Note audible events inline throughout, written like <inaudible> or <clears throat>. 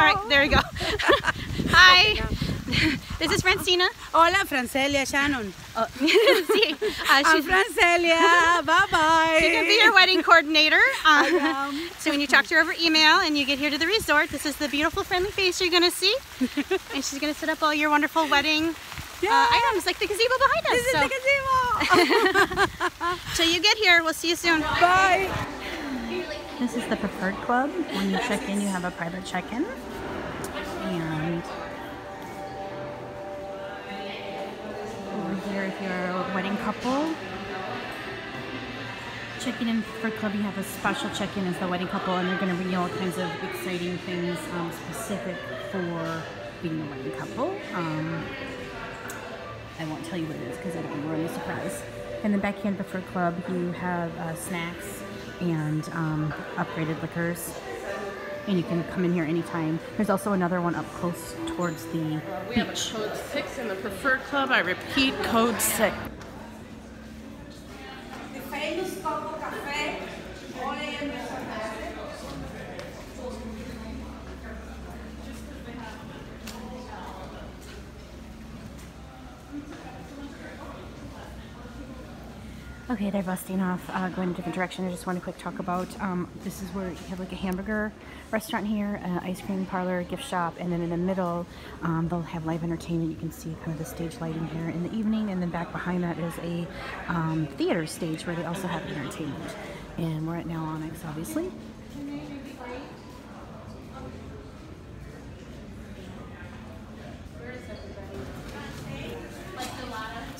All right, there you go. <laughs> Hi. <laughs> This is Francina. Hola, Francelia Shannon. Oh, <laughs> see, uh, I'm she's, Francelia. bye bye. she can be your wedding coordinator. Uh, am. so when you talk to her over email and you get here to the resort, this is the beautiful, friendly face you're going to see. and she's going to set up all your wonderful wedding uh, items like the gazebo behind us. This so, is the gazebo. till you get here, we'll see you soon. bye. This is the preferred club. When you check in, you have a private check-in. Checking in for club, you have a special check-in as the wedding couple, and they're going to bring you all kinds of exciting things um, specific for being a wedding couple. Um, I won't tell you what it is because I don't want to ruin the surprise. And then back here in the backhand Preferred Club, you have uh, snacks and um, upgraded liquors. And you can come in here anytime. There's also another one up close towards the We have a code six in the preferred club. I repeat, code six. Okay, they're busting off, uh, going a different direction. I just want to quick talk about um, this is where you have like a hamburger restaurant here, an ice cream parlor, gift shop, and then in the middle um, they'll have live entertainment. You can see kind of the stage lighting here in the evening, and then back behind that is a um, theater stage where they also have entertainment. And we're at Now Onyx, obviously.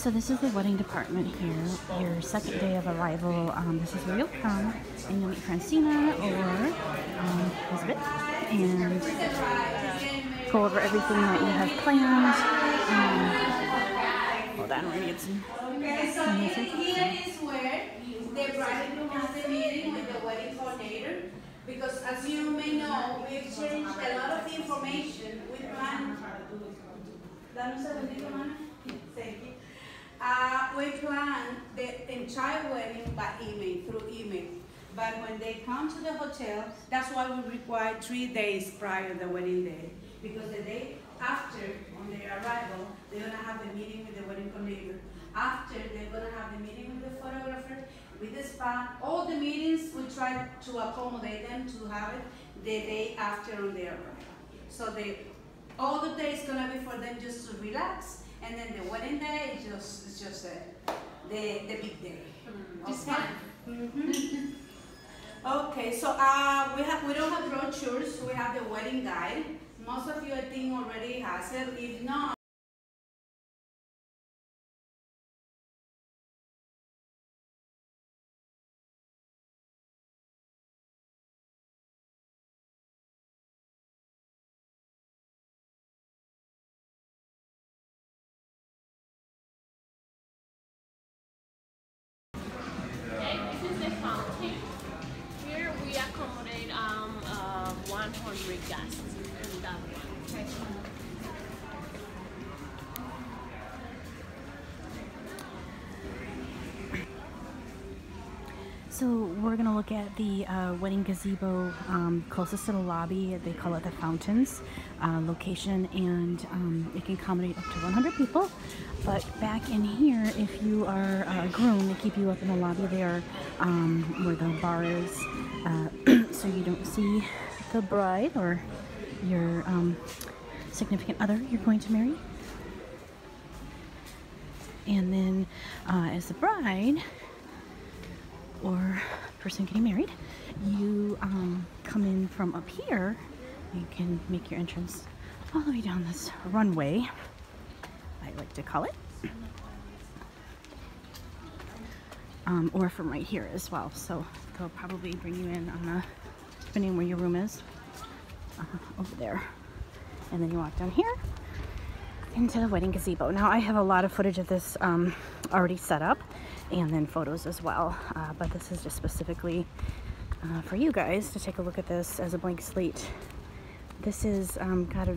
So this is the wedding department here. Your second day of arrival. Um, this is where you'll come and you'll meet Francina or um, Elizabeth and go over everything that you have planned. Um, hold on, gonna get some. Okay, so here, is where the bride has the meeting with the wedding coordinator. Because as you may know, we exchanged a lot of information. We. Dame un. Thank you. Uh, we plan the entire wedding by email, through email. But when they come to the hotel, that's why we require three days prior the wedding day. Because the day after, on their arrival, they're gonna have the meeting with the wedding coordinator. After, they're gonna have the meeting with the photographer, with the spa. All the meetings, we try to accommodate them to have it the day after on their arrival. So they, all the day is gonna be for them just to relax, and then the wedding day is just, it's just uh, the, the big day. Just Okay? Mhm. Okay, so, uh, we have, we don't have brochures, we have the wedding guide. Most of you, I think, already has it, if not, So we're gonna look at the uh, wedding gazebo um, closest to the lobby. They call it the Fountains uh, location, and um, it can accommodate up to 100 people. But back in here, if you are a groom, they keep you up in the lobby there, um, where the bar is, uh, <clears throat> so you don't see the bride or your um, significant other you're going to marry. And then, uh, as the bride, or person getting married, you um, come in from up here. You can make your entrance all the way down this runway, I like to call it. Um, or from right here as well. So they'll probably bring you in on a, depending where your room is, uh, over there. And then you walk down here into the wedding gazebo. Now I have a lot of footage of this um, already set up and then photos as well, uh, but this is just specifically uh, for you guys to take a look at this as a blank slate. This is um, got a,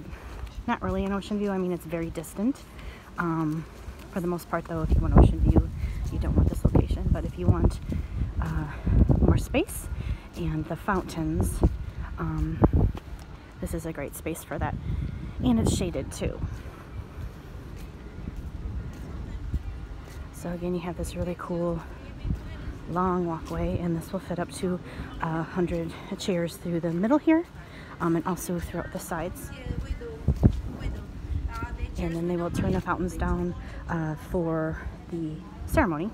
not really an ocean view, I mean it's very distant. Um, for the most part though, if you want ocean view, you don't want this location, but if you want uh, more space and the fountains, um, this is a great space for that. And it's shaded too. So again, you have this really cool long walkway and this will fit up to a uh, hundred chairs through the middle here um, and also throughout the sides and then they will turn the fountains down uh, for the ceremony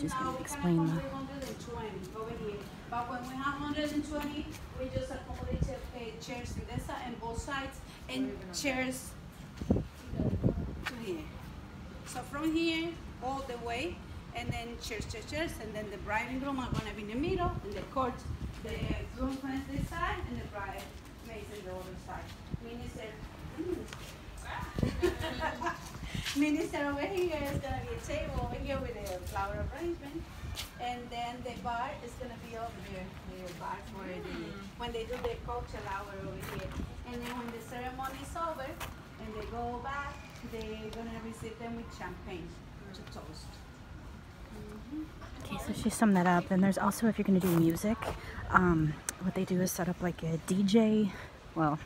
just going to explain that. But when we have 120, we just accommodate uh, chairs to this side and both sides and chairs to here. So from here all the way and then chairs, chairs, chairs, and then the bride and groom are gonna be in the middle, and the court, the groom face this side, and the bride faces the other side. Minister, mm. <laughs> Minister over here is gonna be a table over here with a flower arrangement. And then the bar is gonna be over there, the bar for the, when they do the cocktail hour over here. And then when the ceremony is over, and they go back, they're gonna receive them with champagne to toast. Okay, so she summed that up. Then there's also, if you're going to do music, um, what they do is set up like a DJ, well,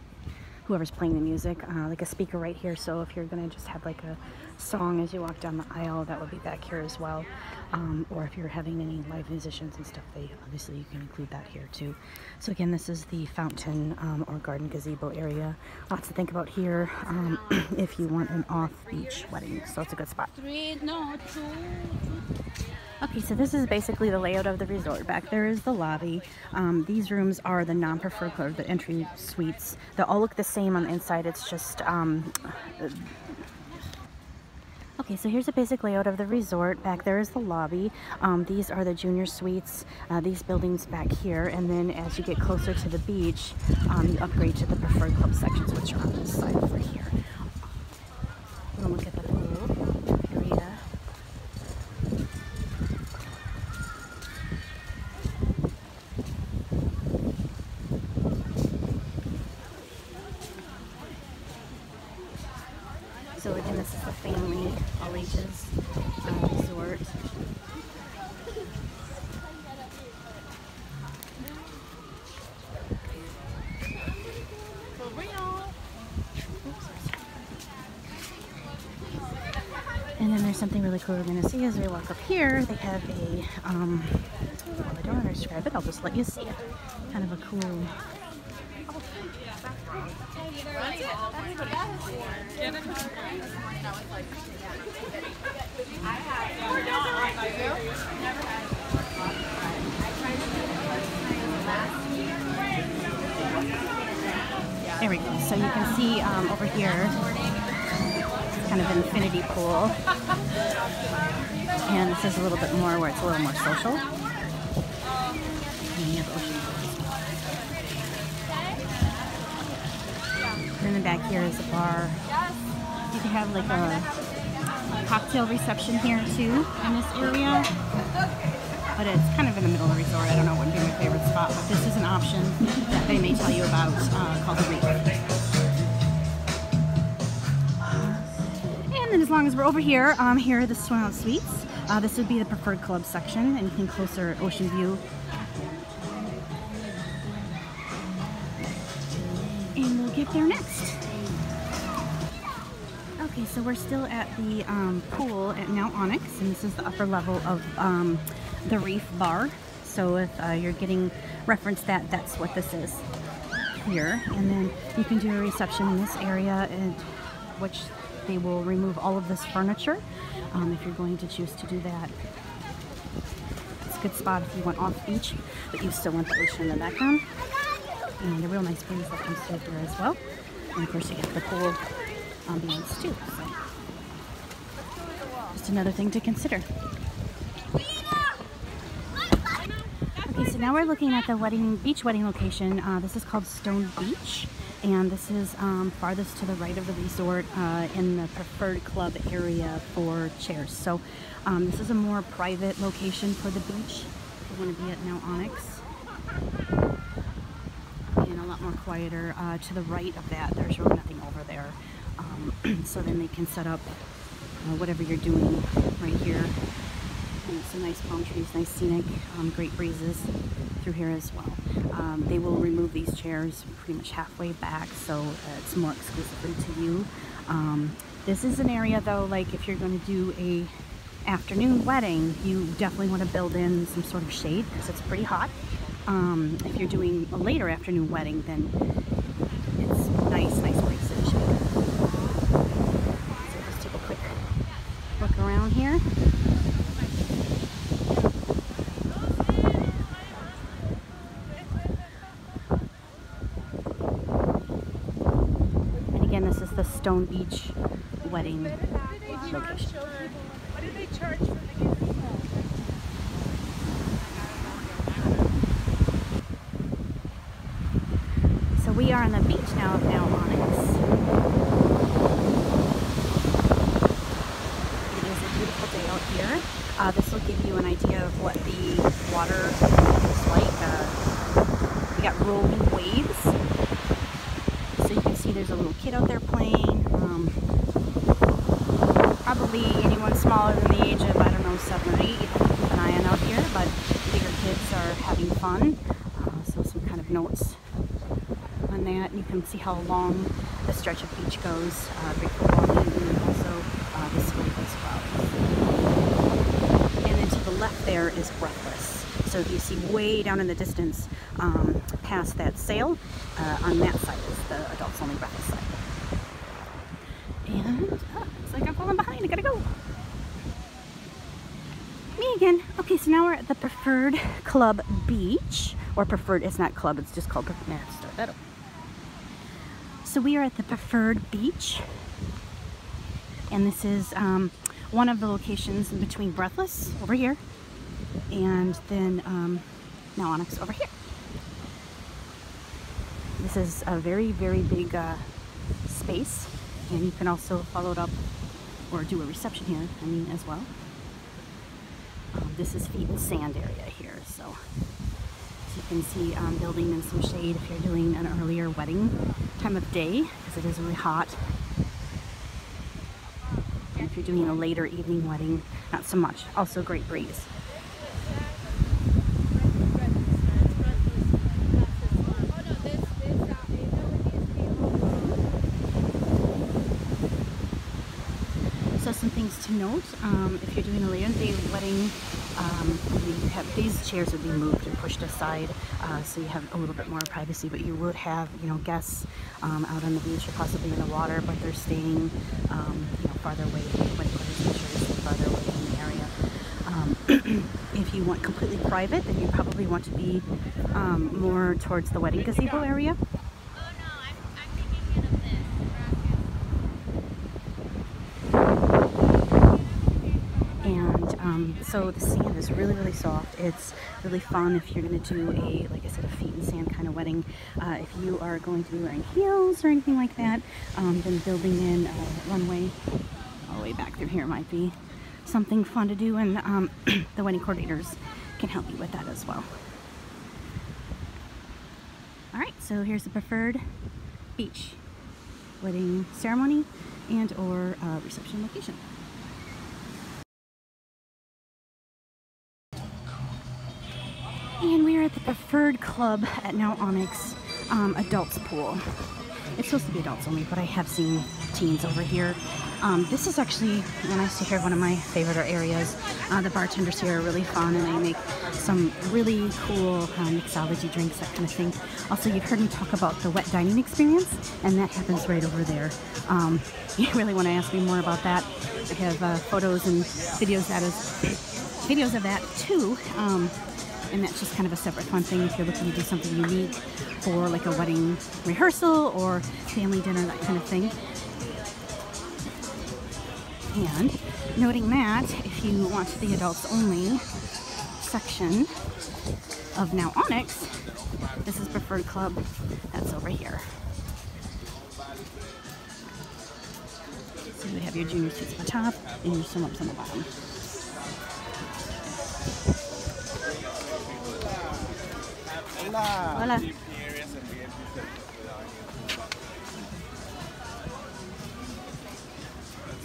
whoever's playing the music, uh, like a speaker right here. So if you're going to just have like a song as you walk down the aisle, that would be back here as well. Um, or if you're having any live musicians and stuff, they obviously you can include that here too. So again, this is the fountain um, or garden gazebo area. Lots to think about here um, <clears throat> if you want an off-beach wedding. So it's a good spot. Okay, so this is basically the layout of the resort. Back there is the lobby. Um, these rooms are the non-preferred the entry suites. They all look the same on the inside. It's just um, Okay, so here's a basic layout of the resort. Back there is the lobby. Um, these are the junior suites, uh, these buildings back here, and then as you get closer to the beach, um, you upgrade to the preferred club sections, which are on this side over here. We'll look at the pool area. So again, this is the family all ages uh, resort. And then there's something really cool we're going to see as we walk up here. They have a, um, well, I don't want to describe it. I'll just let you see it. Kind of a cool There we go. So you can see um, over here, kind of infinity pool. And this is a little bit more where it's a little more social. And then the back here is a bar. You can have like a cocktail reception here too in this area. But it's kind of in the middle of the resort. I don't know what would be my favorite spot, but this is an option that they may tell you about uh, called the Reef. And as long as we're over here, um, here are the Out Suites. Uh, this would be the preferred club section, anything closer ocean view. And we'll get there next. Okay, so we're still at the um, pool at Now Onyx, and this is the upper level of um, the Reef Bar. So if uh, you're getting reference that, that's what this is here. And then you can do a reception in this area, and which they will remove all of this furniture um, if you're going to choose to do that. It's a good spot if you want off beach, but you still want the ocean in the background. And a real nice breeze that comes through here as well. And of course you get the pool ambience too. So just another thing to consider. Okay, so now we're looking at the wedding beach wedding location. Uh, this is called Stone Beach, and this is um, farthest to the right of the resort uh, in the preferred club area for chairs. So um, this is a more private location for the beach. You want to be at Now Onyx. And a lot more quieter. Uh, to the right of that, there's really nothing over there. Um, <clears throat> so then they can set up uh, whatever you're doing right here. And some nice palm trees, nice scenic, um, great breezes through here as well. Um, they will remove these chairs pretty much halfway back, so uh, it's more exclusively to you. Um, this is an area though, like if you're going to do a afternoon wedding, you definitely want to build in some sort of shade because it's pretty hot. Um, if you're doing a later afternoon wedding, then it's nice, nice place shade. So just take a quick look around here. And again, this is the Stone Beach wedding location. So we are on the beach now of Now Onyx. It is a beautiful day out here. Uh, this will give you an idea of what the water is like. Uh, we got rolling waves. There's a little kid out there playing. Um, probably anyone smaller than the age of, I don't know, seven or eight. You keep an eye on out here, but bigger kids are having fun. Uh, so some kind of notes on that. And you can see how long the stretch of beach goes. Uh, for and also uh, the swim as well. And then to the left there is Breathless. So if you see way down in the distance um, past that sail, uh, on that side is the adults only Breathless side. And oh, looks like I'm falling behind. I gotta go. Me again. Okay, so now we're at the Preferred Club Beach. Or Preferred, it's not club, it's just called Preferred. Nah, start that up. So we are at the Preferred Beach. And this is um, one of the locations in between Breathless over here and then um, now Onyx over here. This is a very, very big uh, space and you can also follow it up or do a reception here, I mean, as well. Um, this is feet and sand area here, so, so you can see um, building in some shade if you're doing an earlier wedding time of day because it is really hot. If you're doing a later evening wedding, not so much. Also great breeze. So some things to note, um, if you're doing a later day wedding, um, have, these chairs would be moved and pushed aside uh, so you have a little bit more privacy, but you would have, you know, guests um, out on the beach or possibly in the water, but they're staying, um, you know, farther away, when the chairs stay farther away from the area. Um, if you want completely private, then you probably want to be um, more towards the wedding gazebo area. and um, so the sand is really really soft. It's really fun if you're going to do a like i said a feet and sand kind of wedding. Uh, if you are going to be wearing heels or anything like that um, then building in a runway. All the way back through here might be something fun to do and um, <clears throat> the wedding coordinators can help you with that as well all right so here's the preferred beach wedding ceremony and or uh, reception location And we are at the Preferred Club at Now Onyx um, Adults Pool. It's supposed to be adults only, but I have seen teens over here. Um, this is actually, when I stay here, one of my favorite areas. Uh, the bartenders here are really fun and they make some really cool uh, mixology drinks, that kind of thing. Also, you've heard me talk about the wet dining experience, and that happens right over there. Um, <laughs> you really want to ask me more about that. I have uh, photos and videos that is videos of that too. Um, and that's just kind of a separate fun thing if you're looking to do something unique for like a wedding rehearsal or family dinner, that kind of thing. And noting that if you want the adults only section of Now Onyx, this is Preferred Club, that's over here. So you have your junior seats at the top and your swim ups on the bottom. Hola.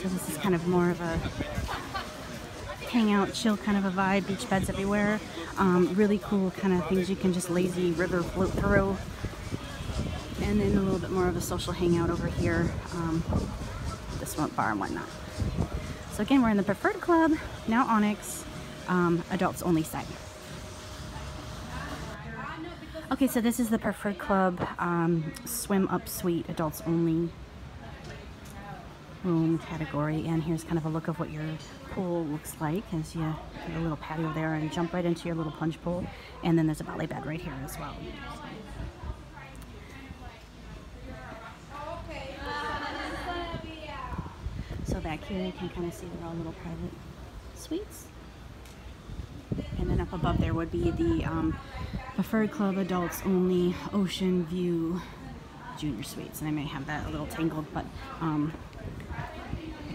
So this is kind of more of a hangout, chill kind of a vibe. Beach beds everywhere. Um, really cool kind of things you can just lazy river float through. And then a little bit more of a social hangout over here. Um, this one bar and whatnot. So again, we're in the Preferred Club, now Onyx, um, adults only side. Okay, so this is the Preferred Club um, Swim Up Suite, adults only room category. And here's kind of a look of what your pool looks like as you have a little patio there and jump right into your little plunge pool. And then there's a Bali bed right here as well. So back here you can kind of see they're all little private suites. And then up above there would be the um, Preferred Club Adults Only Ocean View Junior Suites. And I may have that a little tangled, but um,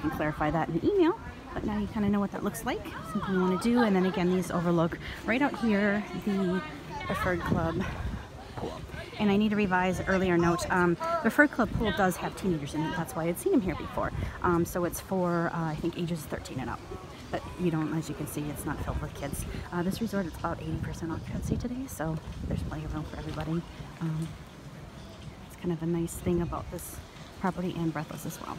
can clarify that in the email. But now you kind of know what that looks like, something you want to do. And then again, these overlook right out here the Preferred Club pool. And I need to revise earlier note. Um, Preferred Club pool does have teenagers in it. That's why I'd seen him here before. Um, so it's for, uh, I think, ages 13 and up. But you don't, as you can see, it's not filled with kids. Uh, this resort is about 80% occupancy today, so there's plenty of room for everybody. Um, it's kind of a nice thing about this property and Breathless as well.